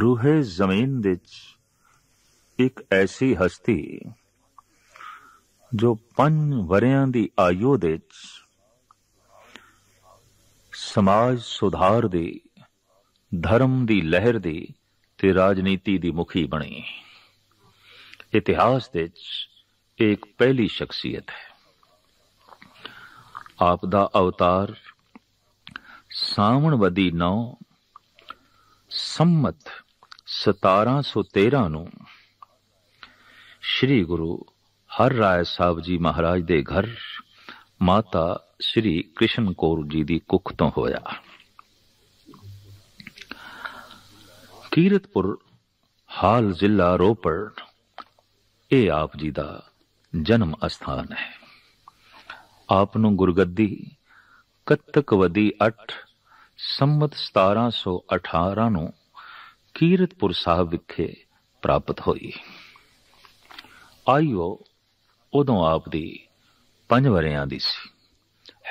ਰੂਹੇ ਜ਼ਮੀਨ ਵਿੱਚ ਇੱਕ ਐਸੀ ਹਸਤੀ ਜੋ ਪੰਜ ਵਰਿਆਂ ਦੀ ਆਯੂ ਵਿੱਚ ਸਮਾਜ ਸੁਧਾਰ ਦੀ ਧਰਮ ਦੀ ਲਹਿਰ ਦੀ ਤੇ ਰਾਜਨੀਤੀ ਦੀ ਮੁਖੀ ਬਣੀ ਇਤਿਹਾਸ ਵਿੱਚ ਇੱਕ ਪਹਿਲੀ ਸ਼ਖਸੀਅਤ ਹੈ ਆਪ ਦਾ ਅਵਤਾਰ ਸਾਵਣ ਸਾਵਣਵਦੀ 9 ਸੰਮਤ 1713 ਨੂੰ ਸ੍ਰੀ ਗੁਰੂ ਹਰ ਰਾਏ ਸਾਹਿਬ ਜੀ ਮਹਾਰਾਜ ਦੇ ਘਰ ਮਾਤਾ ਸ੍ਰੀ ਕ੍ਰਿਸ਼ਨ ਕੌਰ ਜੀ ਦੀ ਕੁੱਖ ਤੋਂ ਹੋਇਆ। ਕੀਰਤਪੁਰ ਹਾਲ ਜ਼ਿਲ੍ਹਾ ਰੋਪੜ, ਇਹ ਆਪ ਜੀ ਦਾ ਜਨਮ ਅਸਥਾਨ ਹੈ। ਆਪ ਨੂੰ ਗੁਰਗੱਦੀ ਕੱਤਕਵਦੀ 8 ਸੰਮਤ 1718 ਨੂੰ ਕੀਰਤਪੁਰ ਸਾਹਿਬ ਵਿਖੇ ਪ੍ਰਾਪਤ ਹੋਈ। ਆਇਓ ਉਦੋਂ ਆਪ ਦੀ ਪੰਜ ਵਰਿਆਂ ਦੀ ਸੀ।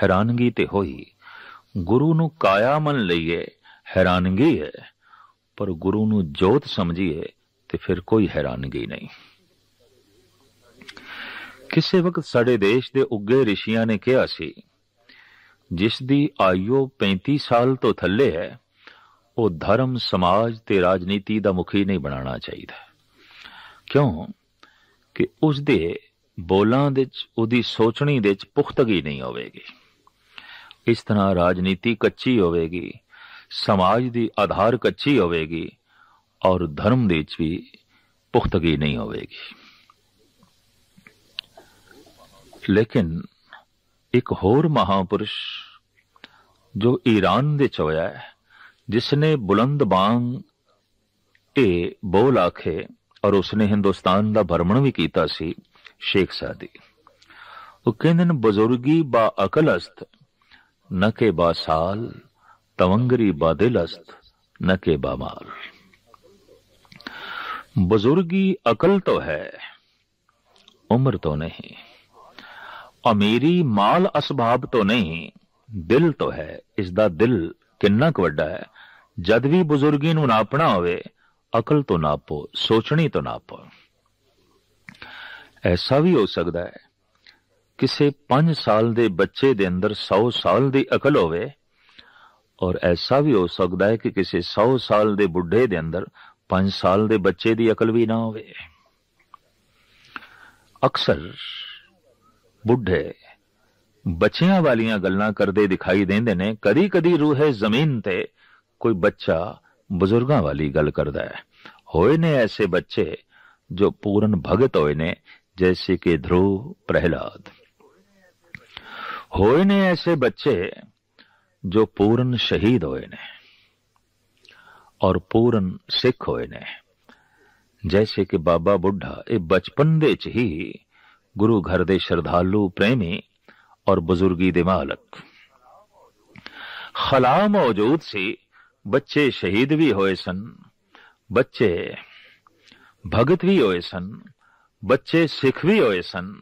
ਹੈਰਾਨਗੀ ਤੇ ਹੋਈ, ਗੁਰੂ ਨੂੰ ਕਾਇਆ ਮੰਨ ਲਈਏ, ਹੈਰਾਨਗੀ ਹੈ, ਪਰ ਗੁਰੂ ਨੂੰ ਜੋਤ ਸਮਝੀਏ ਤੇ ਫਿਰ ਕੋਈ ਹੈਰਾਨਗੀ ਨਹੀਂ। ਕਿਸੇ ਵਕਤ ਸਾਡੇ ਦੇਸ਼ ਦੇ ਉੱਗੇ ਰਿਸ਼ੀਆਂ ਨੇ ਕਿਹਾ ਸੀ, ਜਿਸ ਦੀ ਆਯੂ 35 ਸਾਲ ਤੋਂ ਥੱਲੇ ਹੈ, ਉਹ ਧਰਮ, ਸਮਾਜ ਤੇ ਰਾਜਨੀਤੀ ਦਾ ਮੁਖੀ ਨਹੀਂ ਬਣਾਉਣਾ ਚਾਹੀਦਾ। ਕਿਉਂ? ਕਿ ਉਸ ਦੇ ਬੋਲਾਂ ਵਿੱਚ, ਉਹਦੀ ਸੋਚਣੀ ਦੇ ਵਿੱਚ ਪੁਖਤਗੀ ਨਹੀਂ ਹੋਵੇਗੀ। ਇਸ ਤਰ੍ਹਾਂ ਰਾਜਨੀਤੀ ਕੱਚੀ ਹੋਵੇਗੀ, ਸਮਾਜ ਦੀ ਆਧਾਰ ਕੱਚੀ ਹੋਵੇਗੀ, ਔਰ ਧਰਮ ਦੇ ਵਿੱਚ ਵੀ ਪੁਖਤਗੀ ਨਹੀਂ ਹੋਵੇਗੀ। ਲੇਕਿਨ ਇੱਕ ਹੋਰ ਮਹਾਪੁਰਸ਼ ਜੋ ਈਰਾਨ ਦੇ ਚ ਹੋਇਆ ਹੈ ਜਿਸ ਨੇ ਬੁਲੰਦ ਬਾਂਗ ਏ ਬੋਲ ਆਖੇ ਔਰ ਉਸਨੇ ਹਿੰਦੁਸਤਾਨ ਦਾ ਭਰਮਣ ਵੀ ਕੀਤਾ ਸੀ, ਸ਼ੇਖ ਸਾਦੀ। ਉਹ ਕਹਿੰਦੇ ਨੇ, ਬਜ਼ੁਰਗੀ ਬਾ ਅਕਲ ਅਸਤ, ਨਾ ਕੇ ਬਾ ਸਾਲ, ਤਵੰਗਰੀ ਬਾ ਦਿਲ ਅਸਤ, ਨਾ ਕੇ ਬਾ ਮਾਲ। ਬਜ਼ੁਰਗੀ ਅਕਲ ਤੋਂ ਹੈ, ਉਮਰ ਤੋਂ ਨਹੀਂ। ਅਮੀਰੀ ਮਾਲ ਅਸਬਾਬ ਤੋਂ ਨਹੀਂ, ਦਿਲ ਤੋਂ ਹੈ ਇਸ ਦਾ ਦਿਲ ਕਿੰਨਾ ਕੁ ਵੱਡਾ ਹੈ। ਜਦ ਵੀ ਬਜ਼ੁਰਗੀ ਨੂੰ ਨਾਪਣਾ ਹੋਵੇ, ਅਕਲ ਤੋਂ ਨਾਪੋ, ਸੋਚਣੀ ਤੋਂ ਨਾਪੋ। ਐਸਾ ਵੀ ਹੋ ਸਕਦਾ ਹੈ, ਕਿਸੇ 5 ਸਾਲ ਦੇ ਬੱਚੇ ਦੇ ਅੰਦਰ 100 ਸਾਲ ਦੀ ਅਕਲ ਹੋਵੇ, ਔਰ ਐਸਾ ਵੀ ਹੋ ਸਕਦਾ ਹੈ ਕਿ ਕਿਸੇ 100 ਸਾਲ ਦੇ ਬੁੱਢੇ ਦੇ ਅੰਦਰ 5 ਸਾਲ ਦੇ ਬੱਚੇ ਦੀ ਅਕਲ ਵੀ ਨਾ ਹੋਵੇ। ਅਕਸਰ ਬੁੱਢੇ ਬੱਚਿਆਂ ਵਾਲੀਆਂ ਗੱਲਾਂ ਕਰਦੇ ਦਿਖਾਈ ਦਿੰਦੇ ਨੇ ਕਦੀ ਕਦੀ ਰੂਹੇ ਜ਼ਮੀਨ ਤੇ ਕੋਈ ਬੱਚਾ ਬਜ਼ੁਰਗਾਂ ਵਾਲੀ ਗੱਲ ਕਰਦਾ ਹੈ ਹੋਏ ਨੇ ਐਸੇ ਬੱਚੇ ਜੋ ਪੂਰਨ ਭਗਤ ਹੋਏ ਨੇ ਜੈਸੇ ਕਿ ਧਰੂ ਪ੍ਰਹਿਲਾਦ ਹੋਏ ਨੇ ਐਸੇ ਬੱਚੇ ਜੋ ਪੂਰਨ ਸ਼ਹੀਦ ਹੋਏ ਨੇ ਔਰ ਪੂਰਨ ਸਿੱਖ ਹੋਏ ਨੇ ਜੈਸੇ ਕਿ ਬਾਬਾ ਬੁੱਢਾ ਇਹ ਬਚਪਨ ਦੇ ਚ ਹੀ ਗੁਰੂ ਘਰ ਦੇ ਸ਼ਰਧਾਲੂ, ਪ੍ਰੇਮੀ ਔਰ ਬਜ਼ੁਰਗੀ ਦੇ ਮਾਲਕ। ਖਲਾ ਮੌਜੂਦ ਸੀ, ਬੱਚੇ ਸ਼ਹੀਦ ਵੀ ਹੋਏ ਸਨ, ਬੱਚੇ ਭਗਤ ਵੀ ਹੋਏ ਸਨ, ਬੱਚੇ ਸਿੱਖ ਵੀ ਹੋਏ ਸਨ,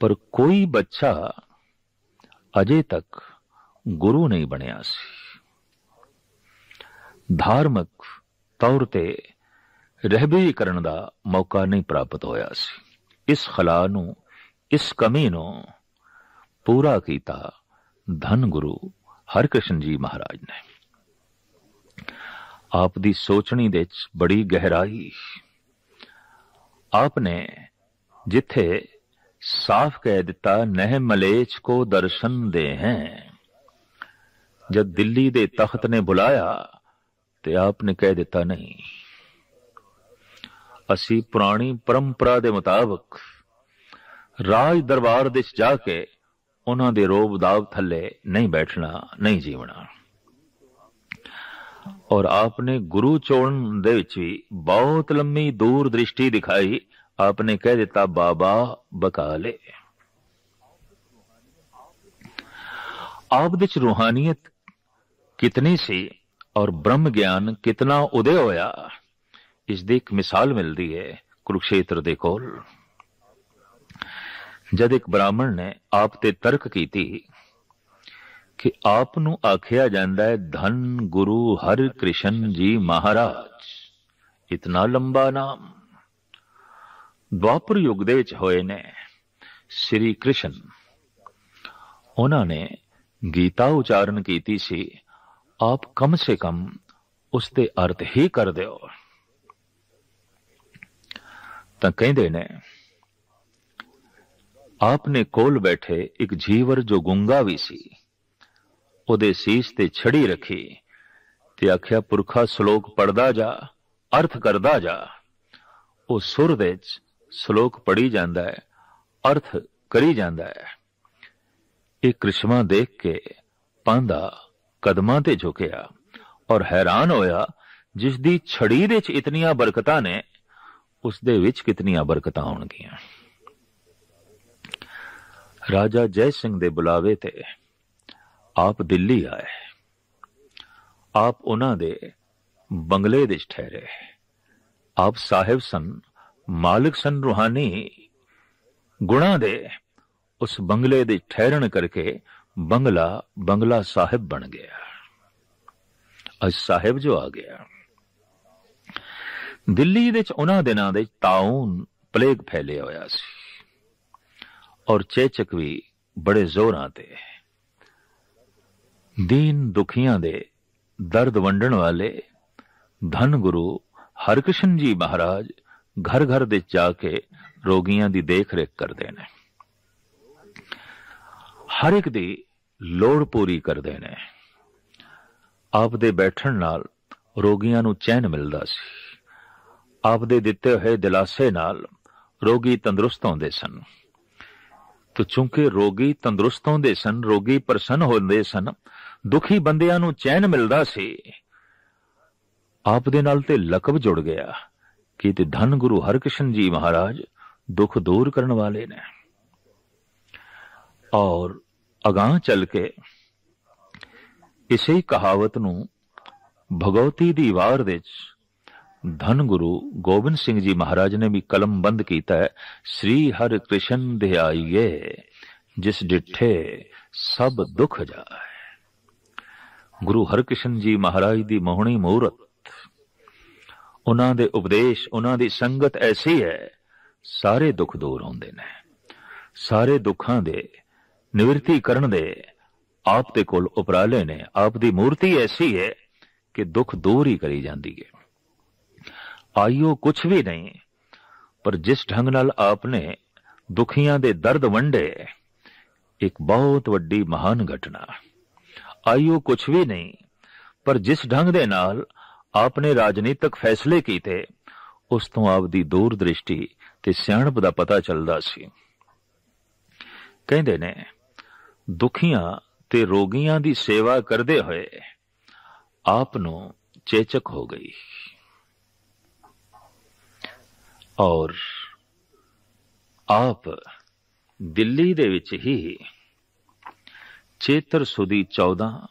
ਪਰ ਕੋਈ ਬੱਚਾ ਅਜੇ ਤੱਕ ਗੁਰੂ ਨਹੀਂ ਬਣਿਆ ਸੀ। ਧਾਰਮਿਕ ਤੌਰ ਤੇ ਰਹਿਬਰੀ ਕਰਨ ਦਾ ਮੌਕਾ ਨਹੀਂ ਪ੍ਰਾਪਤ ਹੋਇਆ ਸੀ। ਇਸ ਖਲਾ ਨੂੰ, ਇਸ ਕਮੀ ਨੂੰ ਪੂਰਾ ਕੀਤਾ ਧੰਨ ਗੁਰੂ ਹਰਕ੍ਰਿਸ਼ਨ ਜੀ ਮਹਾਰਾਜ ਨੇ। ਆਪ ਦੀ ਸੋਚਣੀ ਦੇ ਵਿੱਚ ਬੜੀ ਗਹਿਰਾਈ। ਆਪ ਨੇ ਜਿੱਥੇ ਸਾਫ਼ ਕਹਿ ਦਿੱਤਾ, ਨਹਿ ਮਲੇਚ ਕੋ ਦਰਸ਼ਨ ਦੇ ਹੈ ਜਦ ਦਿੱਲੀ ਦੇ ਤਖਤ ਨੇ ਬੁਲਾਇਆ ਤੇ ਆਪ ਨੇ ਕਹਿ ਦਿੱਤਾ, ਨਹੀਂ ਅਸੀਂ ਪੁਰਾਣੀ ਪਰੰਪਰਾ ਦੇ ਮੁਤਾਬਕ ਰਾਜ ਦਰਬਾਰ ਦੇ ਵਿੱਚ ਜਾ ਕੇ ਉਹਨਾਂ ਦੇ ਰੋਬ ਦਾਵ ਥੱਲੇ ਨਹੀਂ ਬੈਠਣਾ, ਨਹੀਂ ਜੀਵਣਾ। ਔਰ ਆਪਨੇ ਗੁਰੂ ਚੋਣ ਦੇ ਵਿੱਚ ਵੀ ਬਹੁਤ ਲੰਮੀ ਦੂਰ ਦ੍ਰਿਸ਼ਟੀ ਦਿਖਾਈ, ਆਪਨੇ ਕਹਿ ਦਿੱਤਾ, ਬਾਬਾ ਬਕਾਲੇ। ਆਪ ਦੇ ਚ ਰੂਹਾਨੀਅਤ ਕਿਤਨੀ ਸੀ ਔਰ ਬ੍ਰਹਮ ਗਿਆਨ ਕਿਤਨਾ ਉਦੇ ਹੋਇਆ ਇਸ ਦੀ ਇੱਕ ਮਿਸਾਲ ਮਿਲਦੀ ਹੈ, ਕੁਰੂਕਸ਼ੇਤਰ ਦੇ ਕੋਲ। ਜਦ ਇੱਕ ਬ੍ਰਾਹਮਣ ਨੇ ਆਪ ਤੇ ਤਰਕ ਕੀਤੀ ਕਿ ਆਪ ਨੂੰ ਆਖਿਆ ਜਾਂਦਾ ਹੈ, ਧਨ ਗੁਰੂ ਹਰ ਕ੍ਰਿਸ਼ਨ ਜੀ ਮਹਾਰਾਜ, ਇਤਨਾ ਲੰਬਾ ਨਾਮ। ਦਵਾਪਰ ਯੁੱਗ ਦੇ ਵਿੱਚ ਹੋਏ ਨੇ ਸ੍ਰੀ ਕ੍ਰਿਸ਼ਨ। ਉਹਨਾਂ ਨੇ ਗੀਤਾ ਉਚਾਰਨ ਕੀਤੀ ਸੀ, ਆਪ ਕਮ ਸੇ ਕਮ ਉਸ ਦੇ ਅਰਥ ਹੀ ਕਰ ਦਿਓ। ਤਾਂ ਕਹਿੰਦੇ ਨੇ ਆਪ ਨੇ ਕੋਲ ਬੈਠੇ ਇੱਕ ਜੀਵਰ ਜੋ ਗੁੰਗਾ ਵੀ ਸੀ, ਉਹਦੇ ਸੀਸ ਤੇ ਛੜੀ ਰੱਖੀ ਤੇ ਆਖਿਆ, ਪੁਰਖਾ ਸ਼ਲੋਕ ਪੜਦਾ ਜਾ, ਅਰਥ ਕਰਦਾ ਜਾ। ਉਹ ਸੁਰ ਵਿੱਚ ਸ਼ਲੋਕ ਪੜੀ ਜਾਂਦਾ ਹੈ, ਅਰਥ ਕਰੀ ਜਾਂਦਾ ਹੈ। ਇਹ ਕ੍ਰਿਸ਼ਮਾ ਦੇਖ ਕੇ ਪਾਂਦਾ ਕਦਮਾਂ ਤੇ ਝੁਕਿਆ ਔਰ ਹੈਰਾਨ ਹੋਇਆ ਜਿਸ ਦੀ ਛੜੀ ਦੇ ਵਿੱਚ ਇਤਨੀਆਂ ਬਰਕਤਾਂ ਨੇ ਉਸ ਦੇ ਵਿੱਚ ਕਿਤਨੀਆਂ ਬਰਕਤਾਂ ਹੋਣਗੀਆਂ। ਰਾਜਾ ਜੈ ਸਿੰਘ ਦੇ ਬੁਲਾਵੇ ਤੇ ਆਪ ਦਿੱਲੀ ਆਏ। ਆਪ ਉਹਨਾਂ ਦੇ ਬੰਗਲੇ ਵਿੱਚ ਠਹਿਰੇ। ਆਪ ਸਾਹਿਬ ਸਨ, ਮਾਲਕ ਸਨ ਰੂਹਾਨੀ। ਗੁਣਾ ਦੇ ਉਸ ਬੰਗਲੇ ਦੇ ਠਹਿਰਣ ਕਰਕੇ ਬੰਗਲਾ ਬੰਗਲਾ ਸਾਹਿਬ ਬਣ ਗਿਆ। ਅੱਜ ਸਾਹਿਬ ਜੋ ਆ ਗਿਆ। ਦਿੱਲੀ ਵਿੱਚ ਉਹਨਾਂ ਦਿਨਾਂ ਦੇ ਤਾਉਨ ਪਲੇਗ ਫੈਲਿਆ ਹੋਇਆ ਸੀ। ਔਰ ਚੇਚਕ ਵੀ ਬੜੇ ਜ਼ੋਰਾਂ ਤੇ ਦੀਨ ਦੁਖੀਆਂ ਦੇ ਦਰਦ ਵੰਡਣ ਵਾਲੇ ਧੰਨ ਗੁਰੂ ਹਰਕ੍ਰਿਸ਼ਨ ਜੀ ਮਹਾਰਾਜ ਘਰ ਘਰ ਦੇ ਜਾ ਕੇ ਰੋਗੀਆਂ ਦੀ ਦੇਖ ਰੇਖ ਕਰਦੇ ਨੇ। ਹਰ ਇੱਕ ਦੀ ਲੋੜ ਪੂਰੀ ਕਰਦੇ ਨੇ। ਆਪ ਦੇ ਬੈਠਣ ਨਾਲ ਰੋਗੀਆਂ ਨੂੰ ਚੈਨ ਮਿਲਦਾ ਸੀ। ਆਪ ਦੇ ਦਿੱਤੇ ਹੋਏ ਦਿਲਾਸੇ ਨਾਲ ਰੋਗੀ ਤੰਦਰੁਸਤ ਹੁੰਦੇ ਸਨ। ਤੋ ਚੁੰਕੇ ਰੋਗੀ ਤੰਦਰੁਸਤ ਹੁੰਦੇ ਸਨ, ਰੋਗੀ ਪ੍ਰਸੰਨ ਹੁੰਦੇ ਸਨ, ਦੁਖੀ ਬੰਦਿਆਂ ਨੂੰ ਚੈਨ ਮਿਲਦਾ ਸੀ। ਆਪ ਦੇ ਨਾਲ ਤੇ ਲਕਬ ਜੁੜ ਗਿਆ ਕਿ ਤੇ ਧੰਨ ਗੁਰੂ ਹਰਕ੍ਰਿਸ਼ਨ ਜੀ ਮਹਾਰਾਜ ਦੁੱਖ ਦੂਰ ਕਰਨ ਵਾਲੇ ਨੇ। ਔਰ ਅਗਾਹ ਚੱਲ ਕੇ ਇਸੇ ਕਹਾਵਤ ਨੂੰ ਭਗਵਤੀ ਦੀ ਵਾਰ ਵਿੱਚ ਧੰਨ ਗੁਰੂ ਗੋਬਿੰਦ ਸਿੰਘ ਜੀ ਮਹਾਰਾਜ ਨੇ ਵੀ ਕਲਮ ਬੰਦ ਕੀਤਾ ਹੈ, ਸ੍ਰੀ ਹਰਿ ਕ੍ਰਿਸ਼ਨ ਦੇ ਆਈਏ ਜਿਸ ਡਿਠੇ ਸਭ ਦੁੱਖ ਜਾਏ। ਗੁਰੂ ਹਰਕ੍ਰਿਸ਼ਨ ਜੀ ਮਹਾਰਾਜ ਦੀ ਮੋਹਣੀ ਮੂਰਤ, ਉਹਨਾਂ ਦੇ ਉਪਦੇਸ਼, ਉਹਨਾਂ ਦੀ ਸੰਗਤ ਐਸੀ ਹੈ, ਸਾਰੇ ਦੁੱਖ ਦੂਰ ਹੁੰਦੇ ਨੇ। ਸਾਰੇ ਦੁੱਖਾਂ ਦੇ ਨਿਵਰਤੀ ਕਰਨ ਦੇ ਆਪ ਦੇ ਕੋਲ ਉਪਰਾਲੇ ਨੇ, ਆਪ ਦੀ ਮੂਰਤੀ ਐਸੀ ਹੈ ਕਿ ਦੁੱਖ ਦੂਰ ਹੀ ਕਰੀ ਜਾਂਦੀ ਹੈ। ਆਇਓ ਕੁਛ ਵੀ ਨਹੀਂ। ਪਰ ਜਿਸ ਢੰਗ ਨਾਲ ਆਪ ਨੇ ਦੁਖੀਆਂ ਦੇ ਦਰਦ ਵੰਡੇ, ਇੱਕ ਬਹੁਤ ਵੱਡੀ ਮਹਾਨ ਘਟਨਾ। ਆਇਓ ਕੁਛ ਵੀ ਨਹੀਂ, ਪਰ ਜਿਸ ਢੰਗ ਦੇ ਨਾਲ ਆਪਨੇ ਰਾਜਨੀਤਿਕ ਫੈਸਲੇ ਕੀਤੇ, ਉਸ ਤੋਂ ਆਪ ਦੀ ਦੂਰ ਦ੍ਰਿਸ਼ਟੀ ਤੇ ਸਿਆਣਪ ਦਾ ਪਤਾ ਚੱਲਦਾ ਸੀ। ਕਹਿੰਦੇ ਨੇ, ਦੁਖੀਆਂ ਤੇ ਰੋਗੀਆਂ ਦੀ ਸੇਵਾ ਕਰਦੇ ਹੋਏ ਆਪ ਨੂੰ ਚੇਚਕ ਹੋ ਗਈ। ਔਰ ਆਪ ਦਿੱਲੀ ਦੇ ਵਿੱਚ ਹੀ ਚੇਤਰ ਸੁਦੀ 14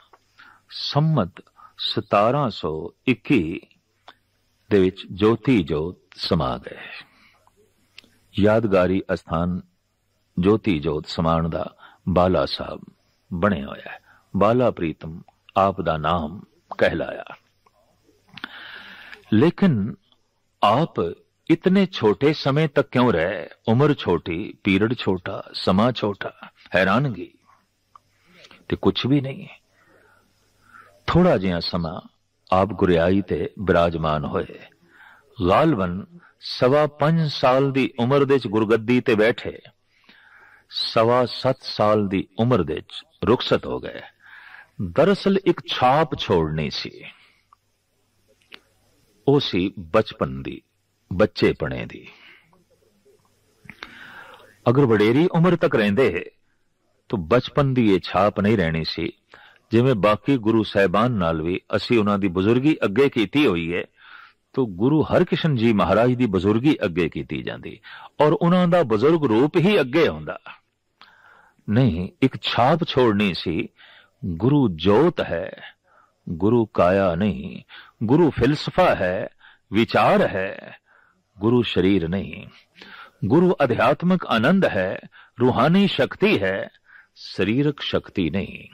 ਸੰਮਤ 1721 ਦੇ ਵਿੱਚ ਜੋਤੀ ਜੋਤ ਸਮਾ ਗਏ। ਯਾਦਗਾਰੀ ਅਸਥਾਨ ਜੋਤੀ ਜੋਤ ਸਮਾਣ ਦਾ ਬਾਲਾ ਸਾਹਿਬ ਬਣਿਆ ਹੋਇਆ ਹੈ। ਬਾਲਾ ਪ੍ਰੀਤਮ ਆਪ ਦਾ ਨਾਮ ਕਹਿਲਾਇਆ। ਲੇਕਿਨ ਆਪ इतने छोटे समय तक क्यों रहे उम्र छोटी पीरियड छोटा समा छोटा हैरानगी ਤੇ ਕੁਝ ਵੀ ਨਹੀਂ ਥੋੜਾ ਜਿਹਾ ਸਮਾਂ ਆਪ ਗੁਰਿਆਈ ਤੇ ਬਿਰਾਜਮਾਨ ਹੋਏ ਗਾਲਬਨ ਸਵਾ 5 ਸਾਲ ਦੀ ਉਮਰ ਦੇ ਚ ਗੁਰਗੱਦੀ ਤੇ ਬੈਠੇ ਸਵਾ 7 ਸਾਲ ਦੀ ਉਮਰ ਦੇ ਚ ਰੁਖਸਤ ਹੋ ਗਏ ਦਰਅਸਲ ਇੱਕ ਛਾਪ ਛੋੜਨੀ ਸੀ ਉਹ ਸੀ ਬਚਪਨ ਦੀ ਬੱਚੇਪਣੇ ਦੀ। ਅਗਰ ਵਡੇਰੀ ਉਮਰ ਤੱਕ ਰਹਿੰਦੇ, ਤਾਂ ਬਚਪਨ ਦੀ ਇਹ ਛਾਪ ਨਹੀਂ ਰਹਿਣੀ ਸੀ। ਜਿਵੇਂ ਬਾਕੀ ਗੁਰੂ ਸਾਹਿਬਾਨ ਨਾਲ ਵੀ ਅਸੀਂ ਉਹਨਾਂ ਦੀ ਬਜ਼ੁਰਗੀ ਅੱਗੇ ਕੀਤੀ ਹੋਈ ਹੈ ਤਾਂ ਗੁਰੂ ਹਰਕ੍ਰਿਸ਼ਨ ਜੀ ਮਹਾਰਾਜ ਦੀ ਬਜ਼ੁਰਗੀ ਅੱਗੇ ਕੀਤੀ ਜਾਂਦੀ। ਔਰ ਉਹਨਾਂ ਦਾ ਬਜ਼ੁਰਗ ਰੂਪ ਹੀ ਅੱਗੇ ਆਉਂਦਾ ਨਹੀਂ, ਇੱਕ ਛਾਪ ਛੋੜਨੀ ਸੀ, ਗੁਰੂ ਜੋਤ ਹੈ, ਗੁਰੂ ਕਾਇਆ ਨਹੀਂ, ਗੁਰੂ ਫਿਲਸਫਾ ਹੈ, ਵਿਚਾਰ ਹੈ ਗੁਰੂ ਸ਼ਰੀਰ ਨਹੀਂ। ਗੁਰੂ ਅਧਿਆਤਮਿਕ ਆਨੰਦ ਹੈ, ਰੂਹਾਨੀ ਸ਼ਕਤੀ ਹੈ, ਸਰੀਰਕ ਸ਼ਕਤੀ ਨਹੀਂ।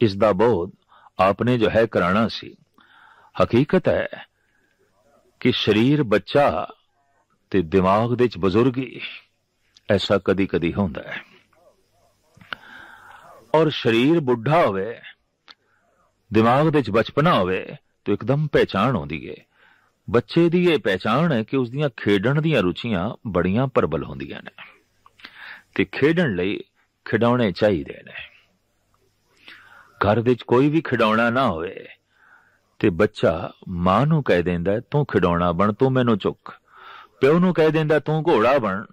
ਇਸ ਦਾ ਬੋਧ ਆਪਨੇ ਜੋ ਹੈ ਕਰਾਣਾ ਸੀ। ਹਕੀਕਤ ਹੈ ਕਿ ਸਰੀਰ ਬੱਚਾ ਤੇ ਦਿਮਾਗ ਦੇ ਵਿੱਚ ਬਜ਼ੁਰਗੀ ਐਸਾ ਕਦੀ ਕਦੀ ਹੁੰਦਾ ਹੈ। ਔਰ ਸਰੀਰ ਬੁੱਢਾ ਹੋਵੇ, ਦਿਮਾਗ ਦੇ ਵਿੱਚ ਬਚਪਨਾ ਹੋਵੇ, ਤਾਂ ਇੱਕਦਮ ਪਹਿਚਾਨ ਆਉਂਦੀ ਏ ਬੱਚੇ ਦੀ ਇਹ ਪਹਿਚਾਨ ਹੈ ਕਿ ਉਸ ਦੀਆਂ ਖੇਡਣ ਦੀਆਂ ਰੁਚੀਆਂ ਬੜੀਆਂ ਪ੍ਰਬਲ ਹੁੰਦੀਆਂ ਨੇ ਤੇ ਖੇਡਣ ਲਈ ਖਿਡੌਣੇ ਚਾਹੀਦੇ ਨੇ। ਘਰ ਵਿੱਚ ਕੋਈ ਵੀ ਖਿਡੌਣਾ ਨਾ ਹੋਵੇ ਤੇ ਬੱਚਾ ਮਾਂ ਨੂੰ ਕਹਿ ਦਿੰਦਾ, ਤੂੰ ਖਿਡੌਣਾ ਬਣ, ਤੂੰ ਮੈਨੂੰ ਚੁੱਕ। ਪਿਓ ਨੂੰ ਕਹਿ ਦਿੰਦਾ, ਤੂੰ ਘੋੜਾ ਬਣ,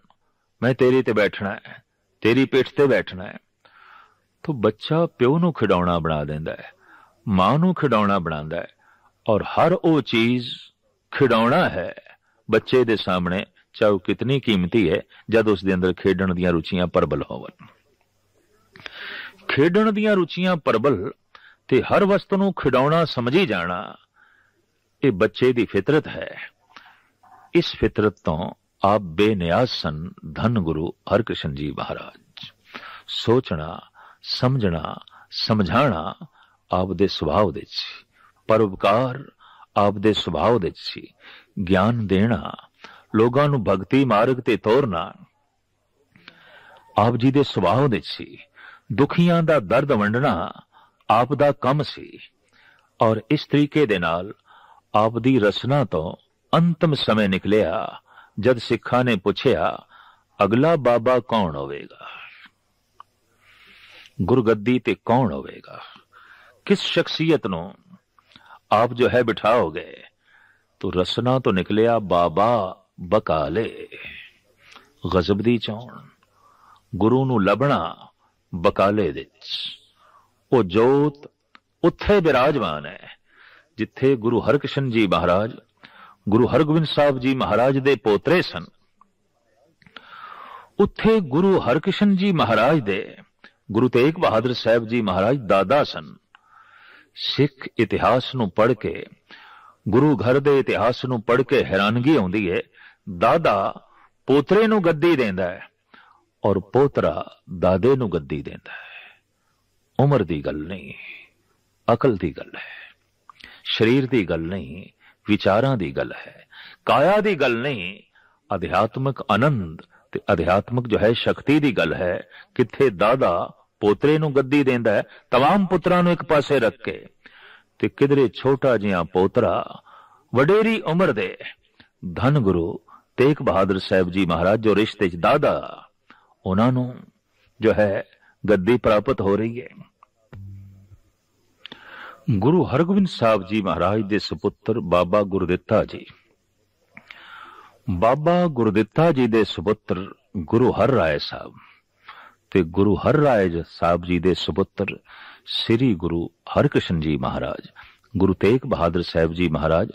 ਮੈਂ ਤੇਰੇ ਤੇ ਬੈਠਣਾ ਹੈ, ਤੇਰੀ ਪਿੱਠ ਤੇ ਬੈਠਣਾ ਹੈ। ਤੋ ਬੱਚਾ ਪਿਓ ਨੂੰ ਖਿਡੌਣਾ ਬਣਾ ਦਿੰਦਾ ਹੈ, ਮਾਂ ਨੂੰ ਖਿਡੌਣਾ ਬਣਾਉਂਦਾ ਹੈ ਔਰ ਹਰ ਉਹ ਚੀਜ਼ ਖਿਡਾਉਣਾ ਹੈ। ਬੱਚੇ ਦੇ ਸਾਹਮਣੇ ਚਾਹੇ ਕਿਤਨੀ ਕੀਮਤੀ ਹੈ, ਜਦ ਉਸ ਦੇ ਅੰਦਰ ਖੇਡਣ ਦੀਆਂ ਰੁਚੀਆਂ ਪਰਬਲ ਹੋਵਨ ਖੇਡਣ ਦੀਆਂ ਰੁਚੀਆਂ ਪਰਬਲ ਤੇ ਹਰ ਵਸਤ ਨੂੰ ਖਿਡੌਣਾ ਸਮਝੀ ਜਾਣਾ, ਇਹ ਬੱਚੇ ਦੀ ਫਿਤਰਤ ਹੈ। ਇਸ ਫਿਤਰਤ ਤੋਂ ਆਪ ਬੇਨਿਆਜ਼ ਸਨ ਧੰਨ ਗੁਰੂ ਹਰਕ੍ਰਿਸ਼ਨ ਜੀ ਮਹਾਰਾਜ। ਸੋਚਣਾ, ਸਮਝਣਾ ਸਮਝਾਣਾ ਆਪ ਦੇ ਸੁਭਾਅ ਦੇ ਸੀ ਪਰਉਪਕਾਰ ਆਪ ਦੇ ਸੁਭਾਅ ਦੇ ਸੀ। ਗਿਆਨ ਦੇਣਾ, ਲੋਕਾਂ ਨੂੰ ਭਗਤੀ ਮਾਰਗ ਤੇ ਤੋਰਨਾ, ਆਪ ਜੀ ਦੇ ਸੁਭਾਅ ਦੇ ਸੀ। ਦੁਖੀਆਂ ਦਾ ਦਰਦ ਵੰਡਣਾ ਆਪ ਦਾ ਕੰਮ ਸੀ। ਔਰ ਇਸ ਤਰੀਕੇ ਦੇ ਨਾਲ ਆਪ ਦੀ ਰਸਨਾ ਤੋਂ ਅੰਤਮ ਸਮੇਂ ਨਿਕਲਿਆ, ਜਦ ਸਿੱਖਾਂ ਨੇ ਪੁੱਛਿਆ, ਅਗਲਾ ਬਾਬਾ ਕੌਣ ਹੋਵੇਗਾ? ਗੁਰਗੱਦੀ ਤੇ ਕੌਣ ਹੋਵੇਗਾ? ਕਿਸ ਸ਼ਖਸੀਅਤ ਨੂੰ ਆਪ ਜੋ ਹੈ ਬਿਠਾਓਗੇ, ਤੋ ਰਸਨਾ ਤੋਂ ਨਿਕਲਿਆ ਬਾਬਾ ਬਕਾਲੇ। ਗਜ਼ਬ ਦੀ ਚੌਣ, ਗੁਰੂ ਨੂੰ ਲੱਭਣਾ ਬਕਾਲੇ ਦੇ ਉਹ ਜੋਤ ਉੱਥੇ ਬਿਰਾਜਮਾਨ ਹੈ, ਜਿੱਥੇ ਗੁਰੂ ਹਰਕ੍ਰਿਸ਼ਨ ਜੀ ਮਹਾਰਾਜ, ਗੁਰੂ ਹਰਗੋਬਿੰਦ ਸਾਹਿਬ ਜੀ ਮਹਾਰਾਜ ਦੇ ਪੋਤਰੇ ਸਨ। ਉੱਥੇ ਗੁਰੂ ਹਰਕ੍ਰਿਸ਼ਨ ਜੀ ਮਹਾਰਾਜ ਦੇ, ਗੁਰੂ ਤੇਗ ਬਹਾਦਰ ਸਾਹਿਬ ਜੀ ਮਹਾਰਾਜ ਦਾਦਾ ਸਨ। ਸਿੱਖ ਇਤਿਹਾਸ ਨੂੰ ਪੜ੍ਹ ਕੇ, ਗੁਰੂ ਘਰ ਦੇ ਇਤਿਹਾਸ ਨੂੰ ਪੜ੍ਹ ਕੇ ਹੈਰਾਨਗੀ ਆਉਂਦੀ ਹੈ ਦਾਦਾ ਪੋਤਰੇ ਨੂੰ ਗੱਦੀ ਦਿੰਦਾ ਹੈ ਔਰ ਪੋਤਰਾ ਦਾਦੇ ਨੂੰ ਗੱਦੀ ਦਿੰਦਾ ਹੈ ਉਮਰ ਦੀ ਗੱਲ ਨਹੀਂ, ਅਕਲ ਦੀ ਗੱਲ ਹੈ, ਸਰੀਰ ਦੀ ਗੱਲ ਨਹੀਂ, ਵਿਚਾਰਾਂ ਦੀ ਗੱਲ ਹੈ, ਕਾਇਆ ਦੀ ਗੱਲ ਨਹੀਂ, ਅਧਿਆਤਮਕ ਆਨੰਦ ਤੇ ਅਧਿਆਤਮਕ ਜੋ ਹੈ, ਸ਼ਕਤੀ ਦੀ ਗੱਲ ਹੈ, ਕਿੱਥੇ ਦਾਦਾ ਪੋਤਰੇ ਨੂੰ ਗੱਦੀ ਦਿੰਦਾ ਹੈ तमाम ਪੁੱਤਰਾਂ ਨੂੰ ਇੱਕ ਪਾਸੇ ਰੱਖ ਕੇ ਤੇ ਕਿਧਰੇ ਛੋਟਾ ਜਿਹਾ ਪੋਤਰਾ ਵਡੇਰੀ ਉਮਰ ਦੇ ਧੰਨ ਗੁਰੂ ਤੇਗ ਬਹਾਦਰ ਸਾਹਿਬ ਜੀ ਮਹਾਰਾਜ ਜੋ ਰਿਸ਼ਤੇ ਚ ਦਾਦਾ ਉਹਨਾਂ ਨੂੰ ਜੋ ਹੈ ਗੱਦੀ ਪ੍ਰਾਪਤ ਹੋ ਰਹੀ ਹੈ ਗੁਰੂ ਹਰਗੋਬਿੰਦ ਸਾਹਿਬ ਜੀ ਮਹਾਰਾਜ ਦੇ ਸੁਪੁੱਤਰ ਬਾਬਾ ਗੁਰਦਿੱਤਾ ਜੀ ਬਾਬਾ ਗੁਰਦਿੱਤਾ ਜੀ ਦੇ ਸੁਪੁੱਤਰ ਗੁਰੂ ਹਰ ਰਾਏ ਸਾਹਿਬ ਤੇ ਗੁਰੂ ਹਰ ਰਾਏ ਸਾਹਿਬ ਜੀ ਦੇ ਸੁਪੁੱਤਰ ਸ੍ਰੀ ਗੁਰੂ ਹਰਕ੍ਰਿਸ਼ਨ ਜੀ ਮਹਾਰਾਜ, ਗੁਰੂ ਤੇਗ ਬਹਾਦਰ ਸਾਹਿਬ ਜੀ ਮਹਾਰਾਜ,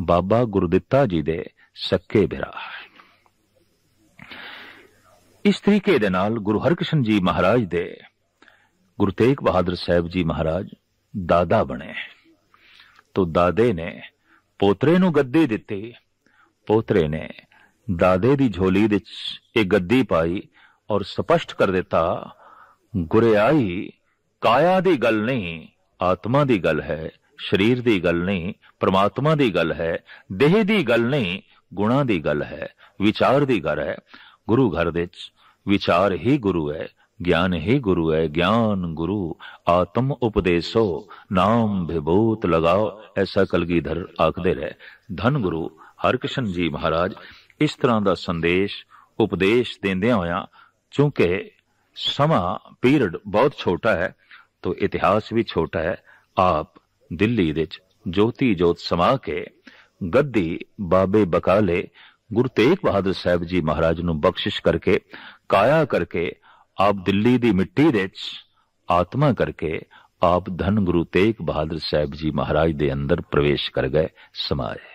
ਬਾਬਾ ਗੁਰਦਿੱਤਾ ਜੀ ਦੇ ਸੱਕੇ ਭਰਾ ਇਸ ਤਰੀਕੇ ਦੇ ਨਾਲ ਗੁਰੂ ਹਰਕ੍ਰਿਸ਼ਨ ਜੀ ਮਹਾਰਾਜ ਦੇ ਗੁਰੂ ਤੇਗ ਬਹਾਦਰ ਸਾਹਿਬ ਜੀ ਮਹਾਰਾਜ ਦਾਦਾ ਬਣੇ। ਤੋ ਦਾਦੇ ਨੇ ਪੋਤਰੇ ਨੂੰ ਗੱਦੀ ਦਿੱਤੀ। ਪੋਤਰੇ ਨੇ ਦਾਦੇ ਦੀ ਝੋਲੀ ਵਿੱਚ ਇਹ ਗੱਦੀ ਪਾਈ। ਔਰ ਸਪਸ਼ਟ ਕਰ ਦਿੱਤਾ, ਗੁਰਿਆਈ ਕਾਇਆ ਦੀ ਗੱਲ ਨਹੀਂ, ਆਤਮਾ ਦੀ ਗੱਲ ਹੈ, ਸਰੀਰ ਦੀ ਗੱਲ ਨਹੀਂ, ਪ੍ਰਮਾਤਮਾ ਦੀ ਗੱਲ ਹੈ, ਦੇਹ ਦੀ ਗੱਲ ਨਹੀਂ, ਗੁਣਾ ਦੀ ਗੱਲ ਹੈ, ਵਿਚਾਰ ਦੀ ਗੱਲ ਹੈ। ਗੁਰੂ ਘਰ ਵਿੱਚ ਵਿਚਾਰ ਹੀ ਗੁਰੂ ਹੈ, ਗਿਆਨ ਹੀ ਗੁਰੂ ਹੈ, ਗਿਆਨ ਗੁਰੂ, ਆਤਮ ਉਪਦੇਸੋ, ਨਾਮ ਵਿਭੂਤ ਲਗਾਓ, ਐਸਾ ਕਲਗੀਧਰ ਆਖਦੇ ਰਹੇ। ਧੰਨ ਗੁਰੂ ਹਰਕ੍ਰਿਸ਼ਨ ਜੀ ਮਹਾਰਾਜ, ਇਸ ਤਰ੍ਹਾਂ ਦਾ ਸੰਦੇਸ਼, ਉਪਦੇਸ਼ ਦਿੰਦਿਆਂ ਹੋਇਆਂ ਕਿਉਂਕਿ ਸਮਾਂ ਪੀਰੀਅਡ ਬਹੁਤ ਛੋਟਾ ਹੈ ਤੋ ਇਤਿਹਾਸ ਵੀ ਛੋਟਾ ਹੈ ਆਪ ਦਿੱਲੀ ਵਿੱਚ ਜੋਤੀ ਜੋਤ ਸਮਾ ਕੇ ਗੱਦੀ ਬਾਬੇ ਬਕਾਲੇ ਗੁਰੂ ਤੇਗ ਬਹਾਦਰ ਸਾਹਿਬ ਜੀ ਮਹਾਰਾਜ ਨੂੰ ਬਖਸ਼ਿਸ਼ ਕਰਕੇ ਕਾਇਆ ਕਰਕੇ ਆਪ ਦਿੱਲੀ ਦੀ ਮਿੱਟੀ ਵਿੱਚ ਆਤਮਾ ਕਰਕੇ ਆਪ ਧੰਨ ਗੁਰੂ ਤੇਗ ਬਹਾਦਰ ਸਾਹਿਬ ਜੀ ਮਹਾਰਾਜ ਦੇ ਅੰਦਰ ਪ੍ਰਵੇਸ਼ ਕਰ ਗਏ ਸਮਾਏ